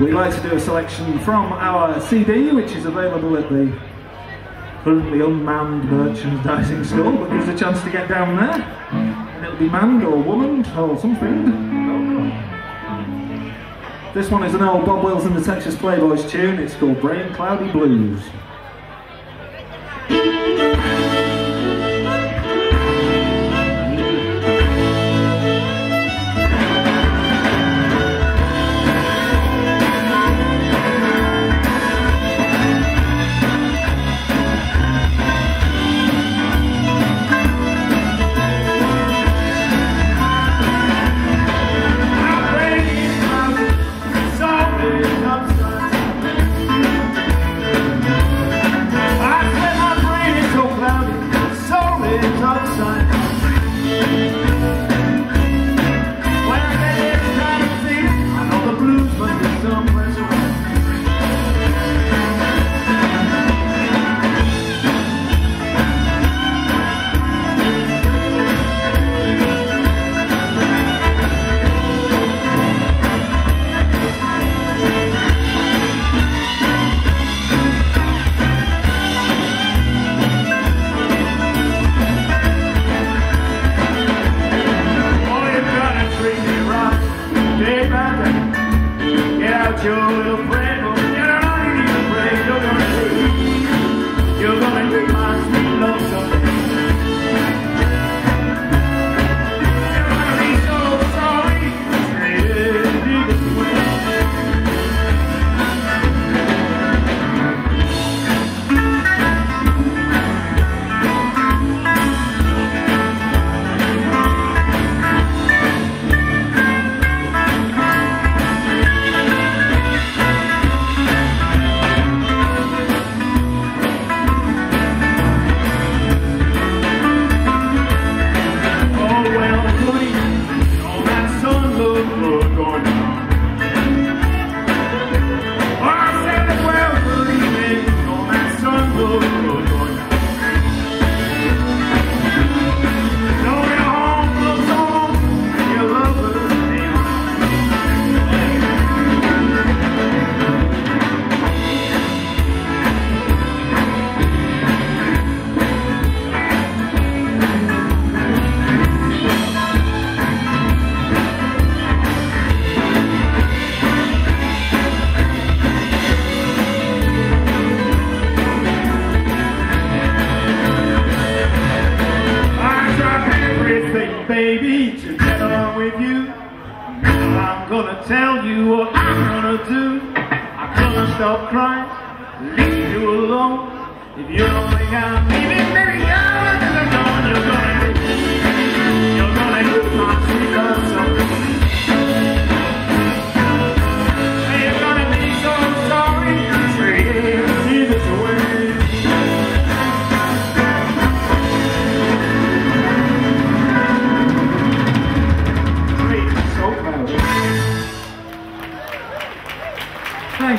We'd like to do a selection from our CD, which is available at the currently unmanned merchandising store, but gives a chance to get down there. And it'll be manned or womaned or something. This one is an old Bob Wills and the Texas Playboys tune. It's called Brain Cloudy Blues. college outside. Your little friend. Baby, to get with you. I'm gonna tell you what I'm gonna do. I'm gonna stop crying, leave you alone. If you don't think I'm